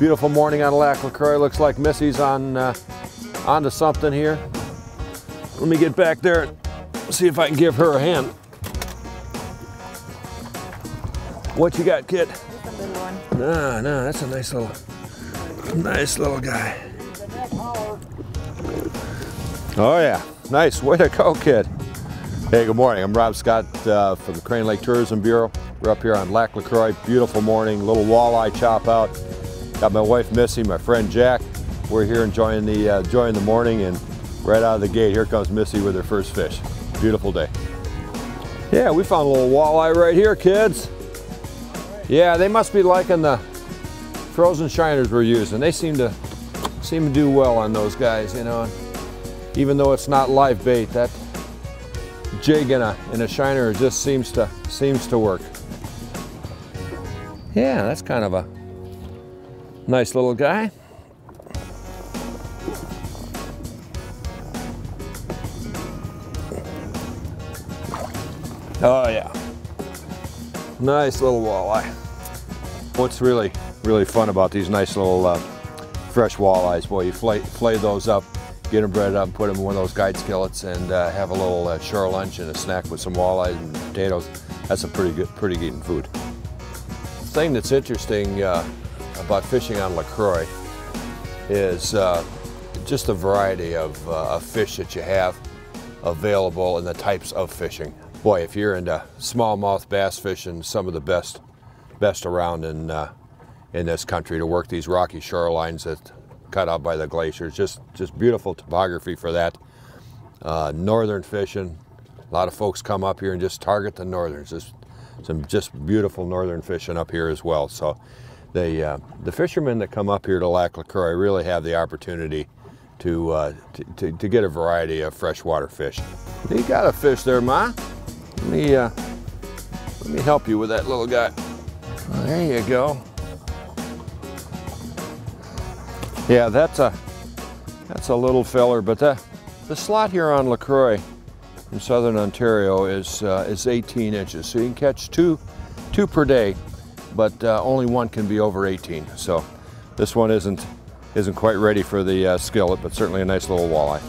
Beautiful morning on Lac LaCroix. Looks like Missy's on uh, onto something here. Let me get back there and see if I can give her a hand. What you got, kid? A one. No, no, that's a nice little, nice little guy. Oh yeah, nice. Way to go, kid. Hey, good morning. I'm Rob Scott uh, from the Crane Lake Tourism Bureau. We're up here on Lac LaCroix. Beautiful morning, little walleye chop out. Got my wife Missy, my friend Jack. We're here enjoying the uh, enjoying the morning, and right out of the gate, here comes Missy with her first fish. Beautiful day. Yeah, we found a little walleye right here, kids. Yeah, they must be liking the frozen shiners we're using. They seem to seem to do well on those guys, you know. Even though it's not live bait, that jig in a in a shiner just seems to seems to work. Yeah, that's kind of a nice little guy. Oh yeah. Nice little walleye. What's really, really fun about these nice little uh, fresh walleyes, boy, you flay, flay those up, get them breaded up, put them in one of those guide skillets and uh, have a little uh, shore lunch and a snack with some walleyes and potatoes. That's a pretty good, pretty good food. The thing that's interesting uh, about fishing on LaCroix is uh, just the variety of, uh, of fish that you have available and the types of fishing. Boy, if you're into smallmouth bass fishing, some of the best, best around in uh, in this country to work these rocky shorelines that cut out by the glaciers. Just just beautiful topography for that. Uh, northern fishing, a lot of folks come up here and just target the northerns. Just some just beautiful northern fishing up here as well. So the uh, the fishermen that come up here to Lac LaCroix really have the opportunity to, uh, to, to, to get a variety of freshwater fish. You got a fish there, Ma. Let me, uh, let me help you with that little guy. There you go. Yeah, that's a, that's a little feller, but the, the slot here on LaCroix in southern Ontario is, uh, is 18 inches. So you can catch two, two per day, but uh, only one can be over 18. So this one isn't, isn't quite ready for the uh, skillet, but certainly a nice little walleye.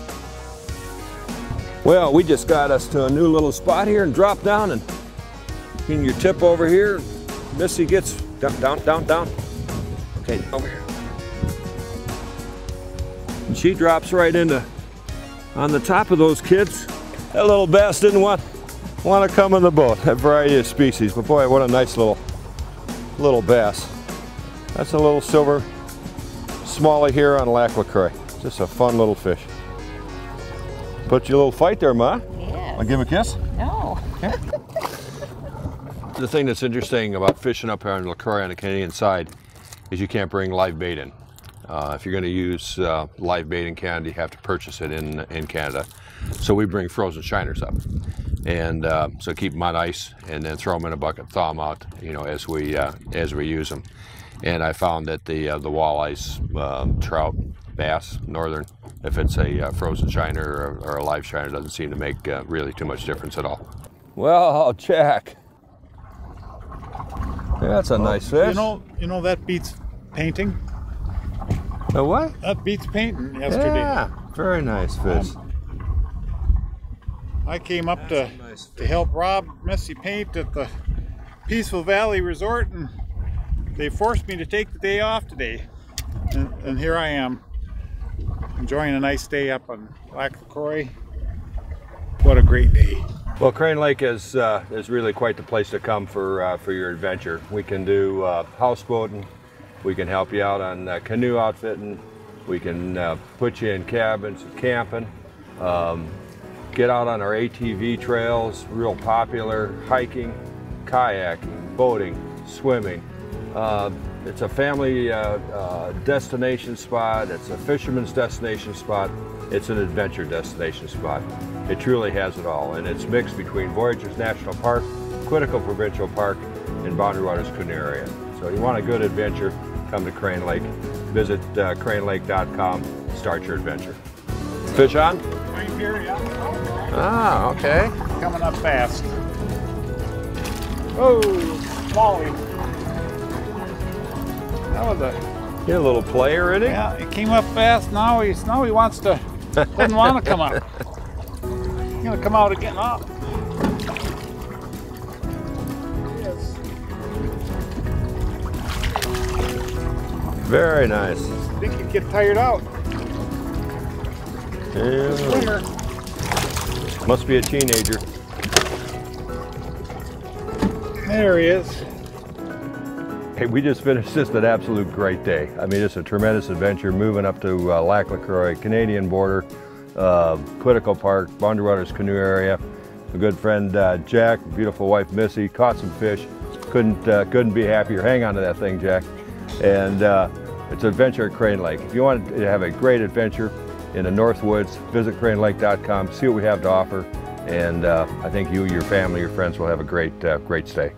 Well, we just got us to a new little spot here and drop down and in your tip over here. Missy gets down, down, down, down. Okay, over here. And she drops right into on the top of those kids. That little bass didn't want want to come in the boat. A variety of species, but boy, what a nice little little bass. That's a little silver smallie here on Lac LaCroix. Just a fun little fish. Put you a little fight there, Ma. Yes. I'll give him a kiss. No. The thing that's interesting about fishing up here on LaCroix on the Canadian side is you can't bring live bait in. Uh, if you're going to use uh, live bait in Canada, you have to purchase it in in Canada. So we bring frozen shiners up, and uh, so keep them on ice, and then throw them in a bucket, thaw them out, you know, as we uh, as we use them. And I found that the uh, the walleyes, um, trout, bass, northern, if it's a uh, frozen shiner or, or a live shiner, doesn't seem to make uh, really too much difference at all. Well, Jack, that's a nice fish. You know, you know that beats painting. a what? That beats painting yesterday. Yeah, very nice fish. I came up to to help Rob Missy paint at the Peaceful Valley Resort, and they forced me to take the day off today. And, and here I am, enjoying a nice day up on Lac LaCroix. What a great day! Well, Crane Lake is uh, is really quite the place to come for uh, for your adventure. We can do uh, houseboating, we can help you out on canoe outfitting, we can uh, put you in cabins, camping, um, get out on our ATV trails, real popular, hiking, kayaking, boating, swimming. Uh, it's a family uh, uh, destination spot. It's a fisherman's destination spot. It's an adventure destination spot. It truly has it all, and it's mixed between Voyageurs National Park, Quetico Provincial Park, and Boundary Waters Canoe Area. So if you want a good adventure, come to Crane Lake. Visit uh, cranelake.com, start your adventure. Fish on? Right here, yeah. Ah, okay. Coming up fast. Oh, Molly. That was a Get a little player in it. Yeah, he came up fast. Now he's now he wants to doesn't want to come up. He's gonna come out again up. Yes. Very nice. I think he'd get tired out. Yeah. Must be a teenager. There he is. Hey, we just finished just an absolute great day. I mean, it's a tremendous adventure moving up to uh, Lac LaCroix, Canadian border, uh, Quetico Park, Boundary Waters Canoe Area. A good friend uh, Jack, beautiful wife Missy, caught some fish. Couldn't uh, couldn't be happier. Hang on to that thing, Jack. And uh, it's an adventure at Crane Lake. If you want to have a great adventure in the North Woods, visit cranelake.com, see what we have to offer, and uh, I think you, your family, your friends will have a great uh, great stay.